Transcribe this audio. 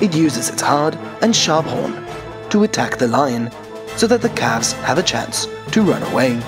it uses its hard and sharp horn to attack the lion so that the calves have a chance to run away.